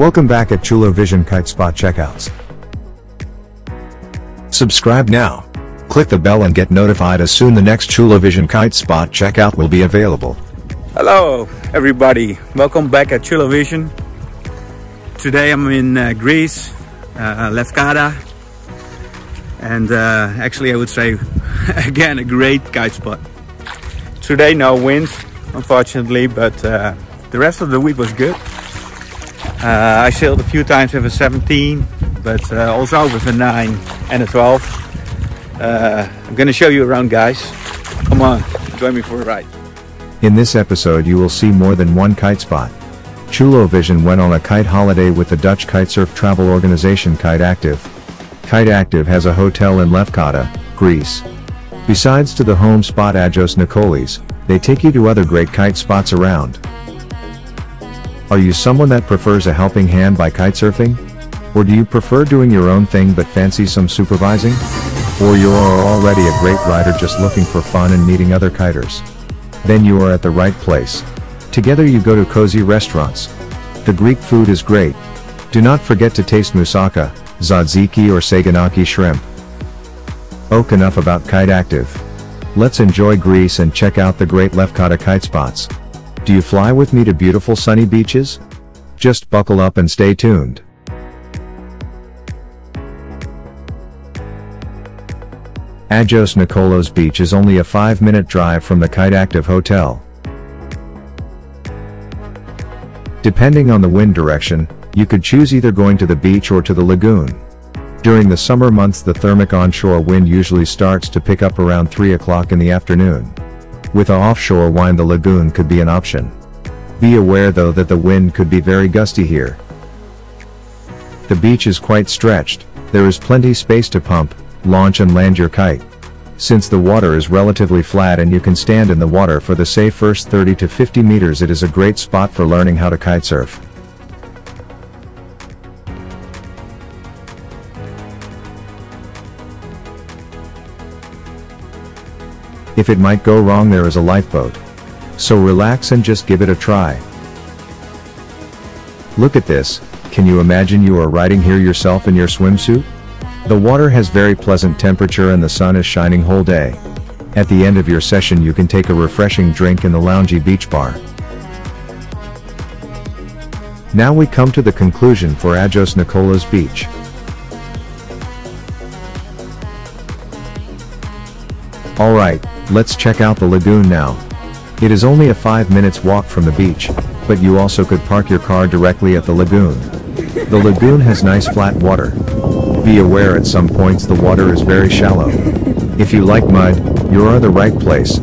Welcome back at Chulo Vision Kite Spot Checkouts. Subscribe now. Click the bell and get notified as soon the next Chulo Vision Kite Spot Checkout will be available. Hello everybody, welcome back at Chulo Vision. Today I'm in uh, Greece, uh, Lefkada, and uh, actually I would say again a great kite spot. Today no winds unfortunately, but uh, the rest of the week was good. Uh, I sailed a few times with a 17, but uh, also with a 9 and a 12. Uh, I'm gonna show you around guys. Come on, join me for a ride. In this episode you will see more than one kite spot. Chulo Vision went on a kite holiday with the Dutch kitesurf travel organization Kite Active. Kite Active has a hotel in Lefkada, Greece. Besides to the home spot Agios Nikolaos, they take you to other great kite spots around. Are you someone that prefers a helping hand by kitesurfing? Or do you prefer doing your own thing but fancy some supervising? Or you are already a great rider just looking for fun and meeting other kiters? Then you are at the right place. Together you go to cozy restaurants. The Greek food is great. Do not forget to taste moussaka, tzatziki or saganaki shrimp. Ok enough about Kite Active. Let's enjoy Greece and check out the great Lefkada kite spots. Do you fly with me to beautiful sunny beaches? Just buckle up and stay tuned. Agios Nikolaos Beach is only a 5-minute drive from the Kite Active Hotel. Depending on the wind direction, you could choose either going to the beach or to the lagoon. During the summer months the thermic onshore wind usually starts to pick up around 3 o'clock in the afternoon. With a offshore wind the lagoon could be an option. Be aware though that the wind could be very gusty here. The beach is quite stretched, there is plenty space to pump, launch and land your kite. Since the water is relatively flat and you can stand in the water for the safe first 30 to 50 meters it is a great spot for learning how to kitesurf. If it might go wrong there is a lifeboat. So relax and just give it a try. Look at this, can you imagine you are riding here yourself in your swimsuit? The water has very pleasant temperature and the sun is shining whole day. At the end of your session you can take a refreshing drink in the loungy beach bar. Now we come to the conclusion for Agios Nikolaos Beach. Alright, let's check out the lagoon now. It is only a 5 minutes walk from the beach, but you also could park your car directly at the lagoon. The lagoon has nice flat water. Be aware at some points the water is very shallow. If you like mud, you are the right place.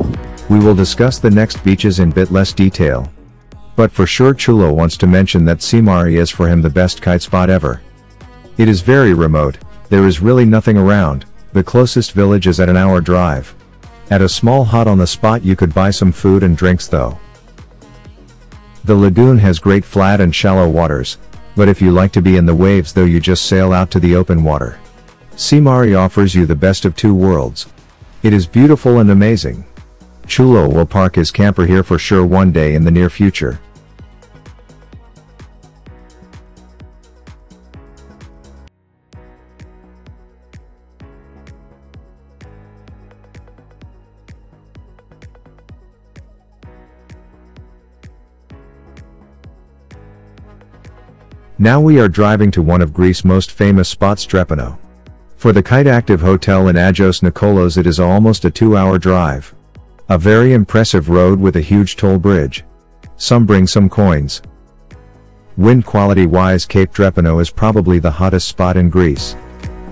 We will discuss the next beaches in bit less detail. But for sure Chulo wants to mention that Tsimari is for him the best kite spot ever. It is very remote, there is really nothing around, the closest village is at an hour drive. At a small hut on the spot you could buy some food and drinks though. The lagoon has great flat and shallow waters, but if you like to be in the waves though you just sail out to the open water. Tsimari offers you the best of two worlds. It is beautiful and amazing. Chulo will park his camper here for sure one day in the near future. Now we are driving to one of Greece's most famous spots Drepano. For the Kite Active Hotel in Agios Nikolaos it is almost a two-hour drive. A very impressive road with a huge toll bridge. Some bring some coins. Wind quality wise Cape Drepano is probably the hottest spot in Greece.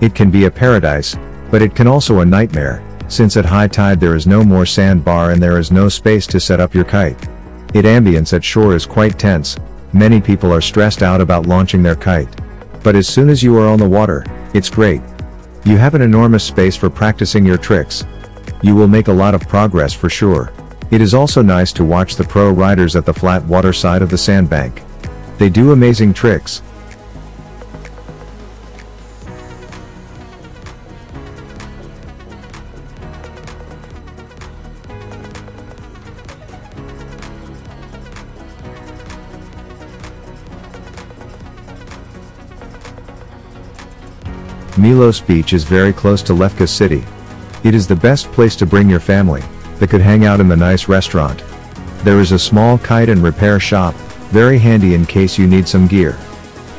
It can be a paradise, but it can also a nightmare, since at high tide there is no more sandbar and there is no space to set up your kite. It ambience at shore is quite tense, Many people are stressed out about launching their kite. But as soon as you are on the water, it's great. You have an enormous space for practicing your tricks. You will make a lot of progress for sure. It is also nice to watch the pro riders at the flat water side of the sandbank. They do amazing tricks, Milos Beach is very close to Lefka city. It is the best place to bring your family, that could hang out in the nice restaurant. There is a small kite and repair shop, very handy in case you need some gear.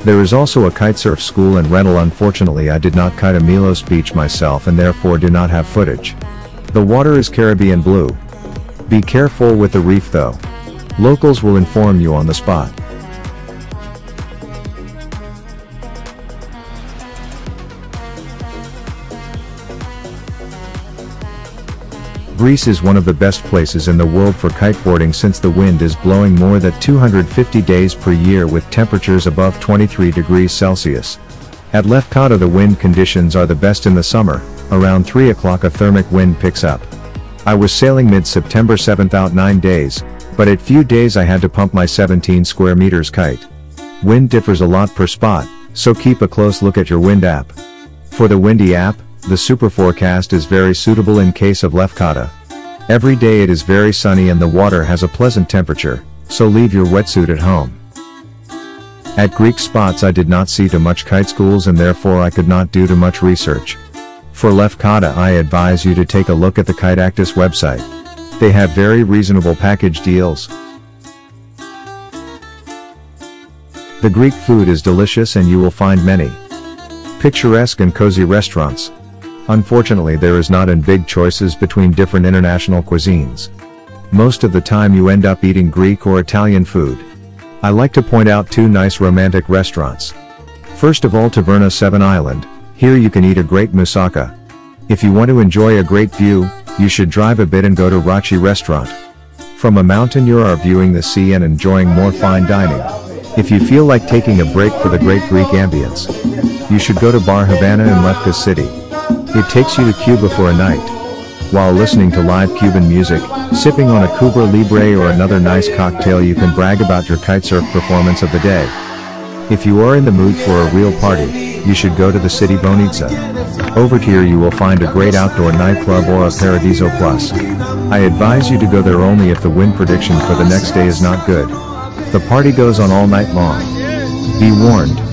There is also a kitesurf school and rental unfortunately I did not kite a Milos Beach myself and therefore do not have footage. The water is Caribbean blue. Be careful with the reef though. Locals will inform you on the spot. Greece is one of the best places in the world for kiteboarding since the wind is blowing more than 250 days per year with temperatures above 23 degrees Celsius. At Lefkada the wind conditions are the best in the summer, around 3 o'clock a thermic wind picks up. I was sailing mid-September 7th out 9 days, but at few days I had to pump my 17 square meters kite. Wind differs a lot per spot, so keep a close look at your wind app. For the windy app, the super forecast is very suitable in case of Lefkada. Every day it is very sunny and the water has a pleasant temperature, so leave your wetsuit at home. At Greek spots I did not see too much kite schools and therefore I could not do too much research. For Lefkada I advise you to take a look at the Kiteactive website. They have very reasonable package deals. The Greek food is delicious and you will find many picturesque and cozy restaurants. Unfortunately there is not in big choices between different international cuisines. Most of the time you end up eating Greek or Italian food. I like to point out two nice romantic restaurants. First of all Taverna 7 Island, here you can eat a great moussaka. If you want to enjoy a great view, you should drive a bit and go to Rachi restaurant. From a mountain you are viewing the sea and enjoying more fine dining. If you feel like taking a break for the great Greek ambience, you should go to Bar Havana in Lefka City. It takes you to Cuba for a night. While listening to live Cuban music, sipping on a Cuba Libre or another nice cocktail you can brag about your kitesurf performance of the day. If you are in the mood for a real party, you should go to the city Bonitsa. Over here you will find a great outdoor nightclub or a Paradiso Plus. I advise you to go there only if the wind prediction for the next day is not good. The party goes on all night long. Be warned.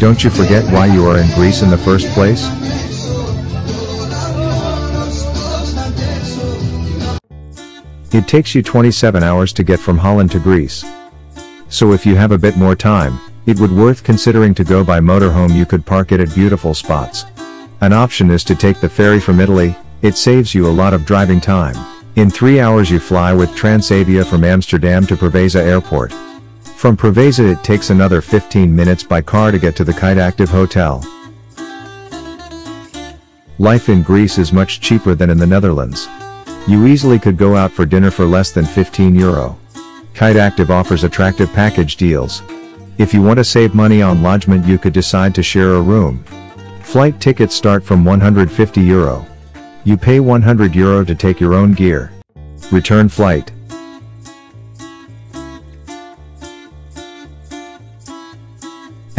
Don't you forget why you are in Greece in the first place? It takes you 27 hours to get from Holland to Greece. So if you have a bit more time, it would worth considering to go by motorhome you could park it at beautiful spots. An option is to take the ferry from Italy, it saves you a lot of driving time. In 3 hours you fly with Transavia from Amsterdam to Preveza Airport. From Preveza it takes another 15 minutes by car to get to the Kiteactive Hotel. Life in Greece is much cheaper than in the Netherlands. You easily could go out for dinner for less than 15 euro. Kiteactive offers attractive package deals. If you want to save money on lodgement you could decide to share a room. Flight tickets start from 150 euro. You pay 100 euro to take your own gear. Return flight.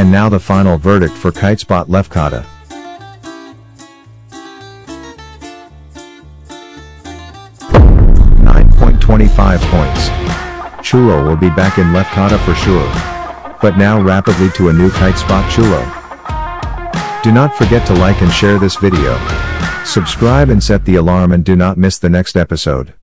And now the final verdict for Kitespot Lefkada. Nine point twenty-five points. Chulo will be back in Lefkada for sure. But now rapidly to a new Kitespot Chulo. Do not forget to like and share this video. Subscribe and set the alarm and do not miss the next episode.